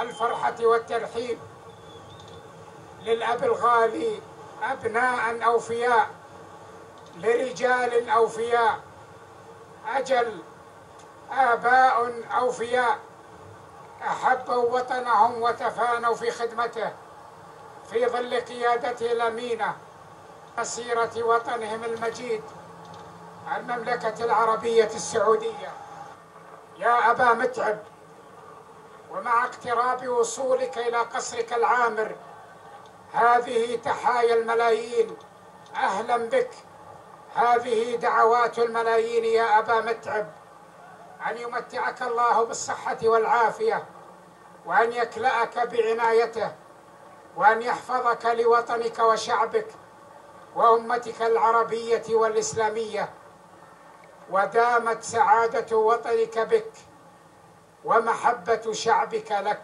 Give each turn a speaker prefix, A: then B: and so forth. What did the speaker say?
A: الفرحة والترحيب للأب الغالي أبناء أوفياء لرجال أوفياء أجل آباء أوفياء أحبوا وطنهم وتفانوا في خدمته في ظل قيادته الأمينة مسيرة وطنهم المجيد المملكة العربية السعودية. يا أبا متعب ومع اقتراب وصولك إلى قصرك العامر هذه تحايا الملايين. أهلا بك. هذه دعوات الملايين يا أبا متعب. أن يمتعك الله بالصحة والعافية وأن يكلأك بعنايته وأن يحفظك لوطنك وشعبك وأمتك العربية والإسلامية. ودامت سعادة وطنك بك. ومحبة شعبك لك.